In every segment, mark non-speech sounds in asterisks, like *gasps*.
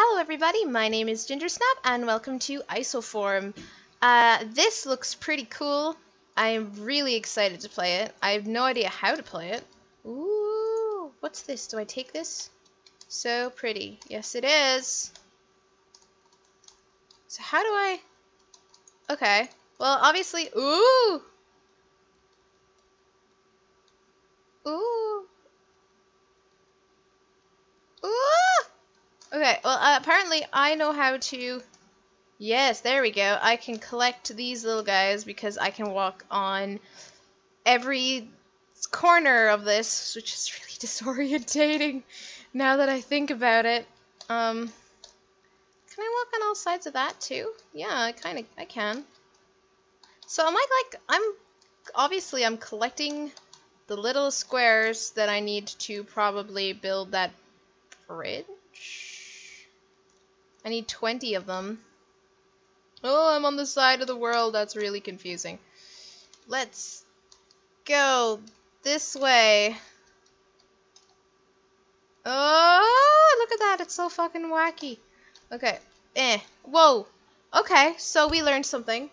Hello everybody, my name is Ginger Snap and welcome to Isoform. Uh, this looks pretty cool. I am really excited to play it. I have no idea how to play it. Ooh, what's this? Do I take this? So pretty. Yes it is. So how do I... Okay. Well, obviously... Ooh! Ooh! Ooh! Okay, well, uh, apparently I know how to... Yes, there we go. I can collect these little guys because I can walk on every corner of this, which is *laughs* really disorientating now that I think about it. Um, can I walk on all sides of that too? Yeah, I kind of, I can. So am I like, I'm, obviously I'm collecting the little squares that I need to probably build that bridge? I need 20 of them. Oh, I'm on the side of the world. That's really confusing. Let's go this way. Oh, look at that. It's so fucking wacky. Okay. Eh. Whoa. Okay, so we learned something.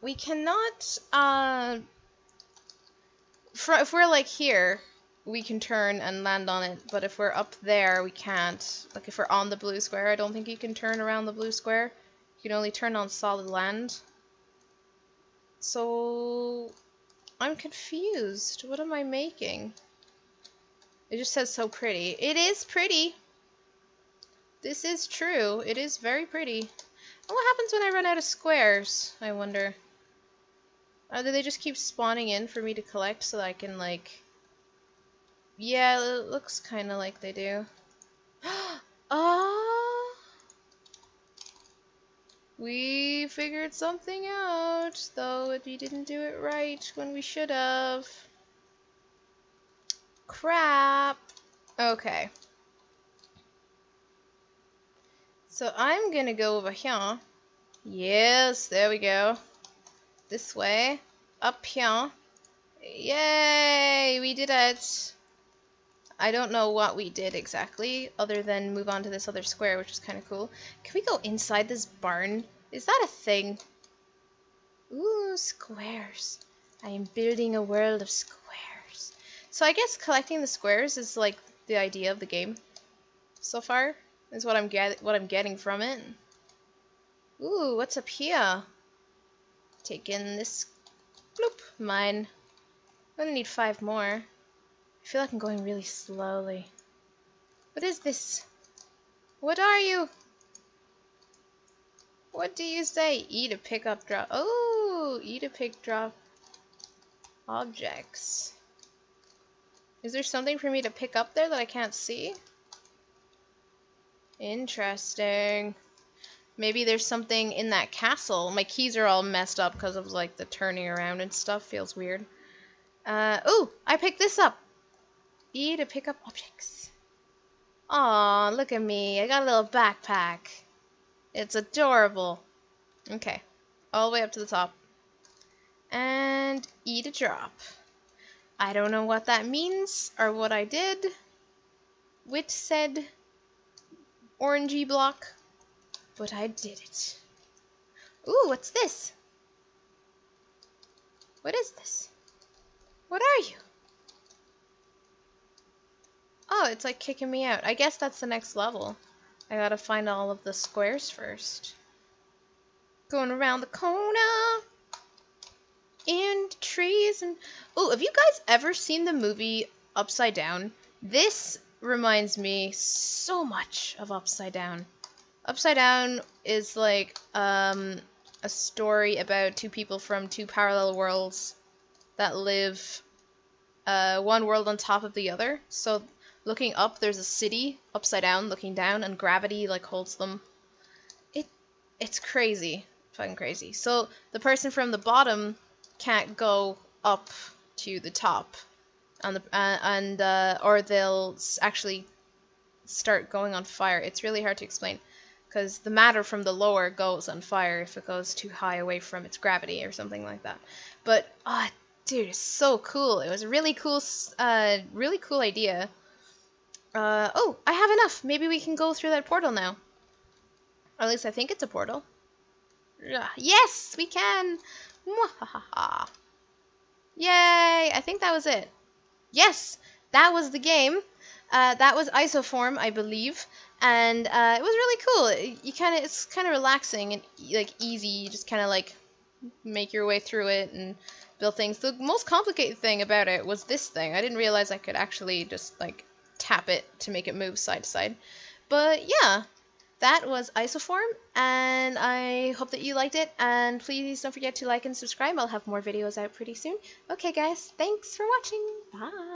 We cannot, uh... if we're like here, we can turn and land on it, but if we're up there, we can't. Like, if we're on the blue square, I don't think you can turn around the blue square. You can only turn on solid land. So, I'm confused. What am I making? It just says so pretty. It is pretty. This is true. It is very pretty. And what happens when I run out of squares, I wonder? Uh, do they just keep spawning in for me to collect so that I can, like, yeah, it looks kind of like they do. oh! *gasps* We figured something out, though we didn't do it right when we should have. Crap. Okay. So I'm gonna go over here. Yes, there we go. This way. Up here. Yay! We did it! I don't know what we did exactly, other than move on to this other square, which is kind of cool. Can we go inside this barn? Is that a thing? Ooh, squares. I am building a world of squares. So I guess collecting the squares is like the idea of the game so far. Is what I'm get what I'm getting from it. Ooh, what's up here? Taking this bloop mine. I'm gonna need five more. I feel like I'm going really slowly. What is this? What are you? What do you say? Eat a pick up drop. Oh, eat a pick drop objects. Is there something for me to pick up there that I can't see? Interesting. Maybe there's something in that castle. My keys are all messed up because of like the turning around and stuff. Feels weird. Uh, oh, I picked this up. E to pick up objects. Aw, look at me. I got a little backpack. It's adorable. Okay. All the way up to the top. And E to drop. I don't know what that means or what I did with said orangey block, but I did it. Ooh, what's this? What is this? What are you? Oh, it's like kicking me out. I guess that's the next level. I gotta find all of the squares first. Going around the corner. And trees and... Oh, have you guys ever seen the movie Upside Down? This reminds me so much of Upside Down. Upside Down is like um, a story about two people from two parallel worlds that live uh, one world on top of the other. So Looking up, there's a city upside down, looking down, and gravity like holds them. It it's crazy, fucking crazy. So the person from the bottom can't go up to the top, and the uh, and uh, or they'll actually start going on fire. It's really hard to explain because the matter from the lower goes on fire if it goes too high away from its gravity or something like that. But ah, oh, dude, it's so cool. It was a really cool, uh, really cool idea. Uh, oh, I have enough. Maybe we can go through that portal now. Or at least I think it's a portal. Yes, we can! Yay! I think that was it. Yes, that was the game. Uh, that was Isoform, I believe, and uh, it was really cool. You kind of, it's kind of relaxing and like easy. You just kind of like make your way through it and build things. The most complicated thing about it was this thing. I didn't realize I could actually just like tap it to make it move side to side. But yeah, that was Isoform, and I hope that you liked it. And please don't forget to like and subscribe. I'll have more videos out pretty soon. Okay, guys, thanks for watching. Bye.